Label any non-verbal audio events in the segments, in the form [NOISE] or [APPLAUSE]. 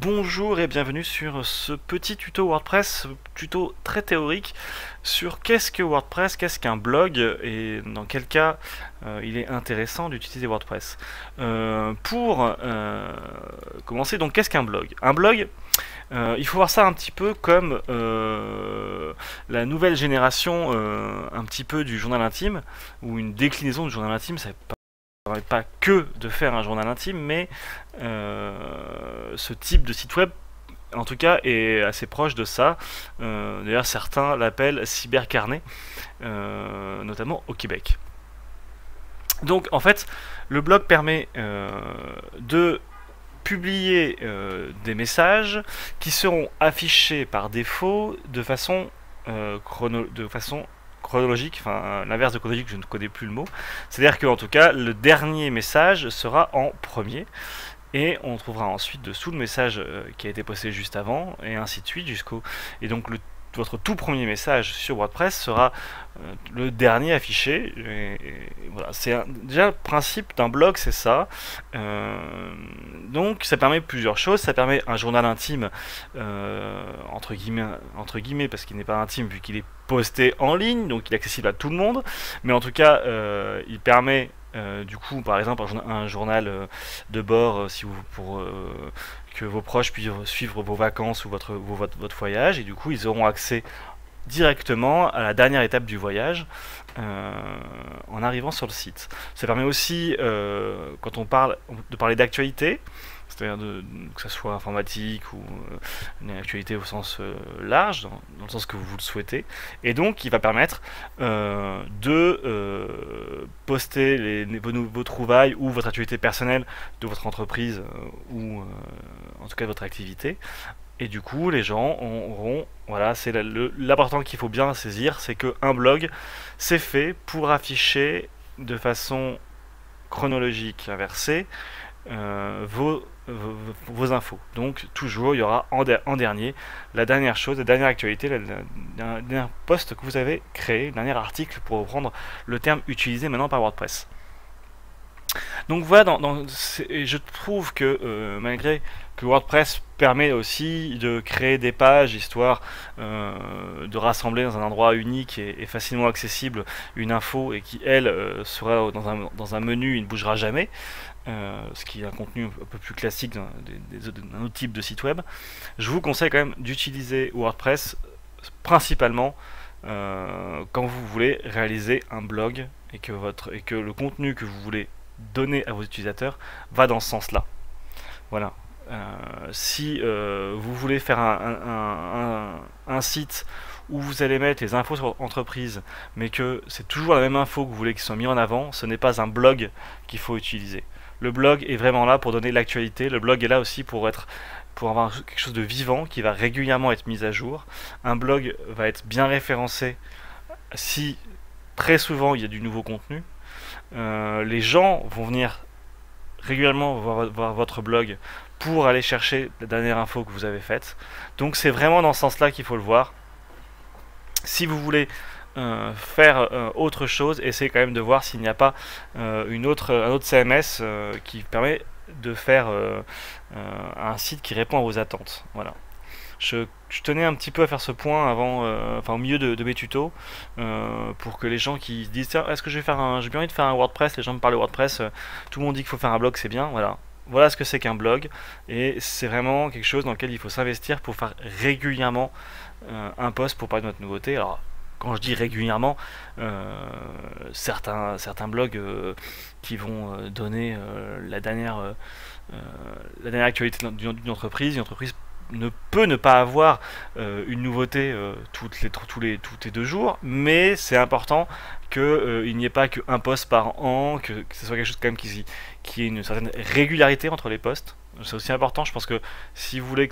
Bonjour et bienvenue sur ce petit tuto WordPress, tuto très théorique sur qu'est-ce que WordPress, qu'est-ce qu'un blog et dans quel cas euh, il est intéressant d'utiliser WordPress. Euh, pour euh, commencer, donc qu'est-ce qu'un blog? Un blog, il faut voir ça un petit peu comme la nouvelle génération un petit peu du journal intime ou une déclinaison du journal intime, ça pas que de faire un journal intime, mais euh, ce type de site web, en tout cas, est assez proche de ça. Euh, d'ailleurs, certains l'appellent cybercarnet, euh, notamment au Québec. Donc, en fait, le blog permet de publier des messages qui seront affichés par défaut de façon, chrono de façon chronologique, enfin l'inverse de chronologique, je ne connais plus le mot. C'est-à-dire qu'en tout cas, le dernier message sera en premier. Et on trouvera ensuite dessous le message euh, qui a été posté juste avant, et ainsi de suite jusqu'au. Et donc le votre tout premier message sur WordPress sera euh, le dernier affiché. c'est déjà le principe d'un blog, c'est ça. Euh, donc ça permet plusieurs choses. Ça permet un journal intime euh, entre guillemets, entre guillemets parce qu'il n'est pas intime vu qu'il est posté en ligne, donc il est accessible à tout le monde. Mais en tout cas, il permet du coup, par exemple, un, journal de bord, si vous pour que vos proches puissent suivre vos vacances ou votre, voyage, et du coup ils auront accès directement à la dernière étape du voyage euh, en arrivant sur le site. Ça permet aussi, euh, quand on parle de parler d'actualité, c'est-à-dire que ce soit informatique ou euh, une actualité au sens euh, large, dans, le sens que vous le souhaitez. Et donc, il va permettre euh, de poster les, vos, trouvailles ou votre actualité personnelle de votre entreprise ou en tout cas de votre activité. Et du coup, les gens auront, voilà, c'est l'important qu'il faut bien saisir, c'est qu'un blog, c'est fait pour afficher de façon chronologique inversée vos vos, infos. Donc toujours, il y aura en, dernier la dernière chose, la dernière actualité, le dernier post que vous avez créé, le dernier article pour reprendre le terme utilisé maintenant par WordPress. Donc voilà, je trouve que euh, malgré que WordPress permet aussi de créer des pages histoire euh, de rassembler dans un endroit unique et, facilement accessible une info et qui elle euh, sera dans un, menu, il ne bougera jamais. ce qui est un contenu un peu plus classique d'un autre type de site web, je vous conseille quand même d'utiliser WordPress principalement quand vous voulez réaliser un blog et et que le contenu que vous voulez donner à vos utilisateurs va dans ce sens-là. Voilà. Euh, si euh, vous voulez faire un, site où vous allez mettre les infos sur entreprise, mais que c'est toujours la même info que vous voulez qu'ils soient mis en avant, ce n'est pas un blog qu'il faut utiliser. Le blog est vraiment là pour donner l'actualité. Le blog est là aussi pour être pour avoir quelque chose de vivant qui va régulièrement être mis à jour. Un blog va être bien référencé si très souvent il y a du nouveau contenu. Euh, les gens vont venir régulièrement voir, votre blog pour aller chercher la dernière info que vous avez faite. Donc c'est vraiment dans ce sens-là qu'il faut le voir. Si vous voulez euh, faire euh, autre chose, essayez quand même de voir s'il n'y a pas un autre CMS qui permet de faire un site qui répond à vos attentes. Voilà je, tenais un petit peu à faire ce point avant, euh, enfin au milieu de, mes tutos, euh, pour que les gens qui se disent est-ce que je vais faire un, j'ai bien envie de faire un WordPress, les gens me parlent de WordPress, euh, tout le monde dit qu'il faut faire un blog, c'est bien, voilà. Voilà ce que c'est qu'un blog, et c'est vraiment quelque chose dans lequel il faut s'investir pour faire régulièrement un post pour parler de notre nouveauté. Alors, quand je dis régulièrement, certains, certains blogs qui vont donner la dernière, la dernière actualité d'une entreprise, une entreprise ne peut ne pas avoir euh, une nouveauté euh, toutes les, tous les, tous les deux jours, mais c'est important qu'il euh, n'y ait pas qu'un poste par an, que, ce soit quelque chose quand même qui, ait une certaine régularité entre les postes. C'est aussi important, je pense que si vous voulez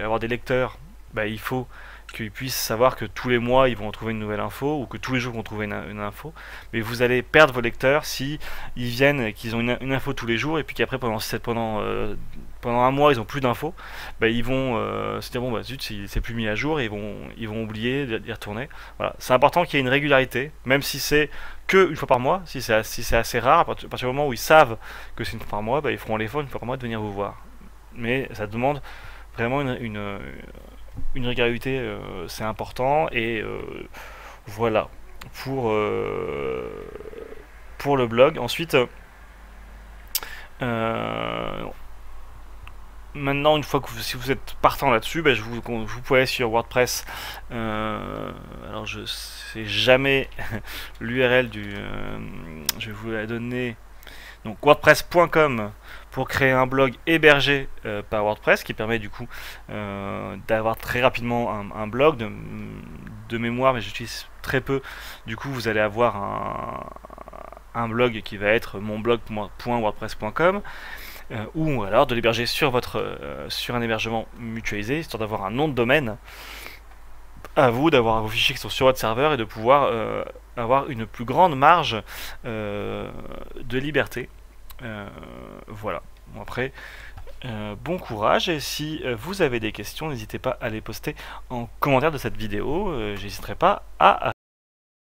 avoir des lecteurs, bah, il faut qu'ils puissent savoir que tous les mois ils vont trouver une nouvelle info ou que tous les jours ils vont trouver une, info. Mais vous allez perdre vos lecteurs si ils viennent et qu'ils ont une, info tous les jours et puis qu'après pendant, pendant, euh, pendant un mois ils ont plus d'infos, bah, ils vont euh, se dire bon bah zut c'est plus mis à jour et ils vont, ils vont oublier d'y retourner. Voilà. C'est important qu'il y ait une régularité, même si c'est que une fois par mois, si c'est si assez rare, à partir, du moment où ils savent que c'est une fois par mois, bah, ils feront l'effort une fois par mois de venir vous voir. Mais ça demande Vraiment une, une, régularité, c'est important. Et voilà pour, pour le blog. Ensuite, maintenant, une fois que vous, si vous êtes partant là-dessus, ben, je vous, vous pouvez sur WordPress. Euh, alors, je sais jamais [LAUGHS] l'URL du. Euh, je vais vous la donner. Donc, WordPress.com pour créer un blog hébergé euh, par WordPress qui permet du coup d'avoir très rapidement un, blog de, mémoire, mais j'utilise très peu. Du coup, vous allez avoir un, blog qui va être monblog.wordpress.com. Euh, ou alors de l'héberger sur, votre, euh, sur un hébergement mutualisé, histoire d'avoir un nom de domaine à vous, d'avoir vos fichiers qui sont sur votre serveur et de pouvoir euh, avoir une plus grande marge de liberté. voilà. Bon, après, bon courage et si vous avez des questions, n'hésitez pas à les poster en commentaire de cette vidéo. J'hésiterai pas à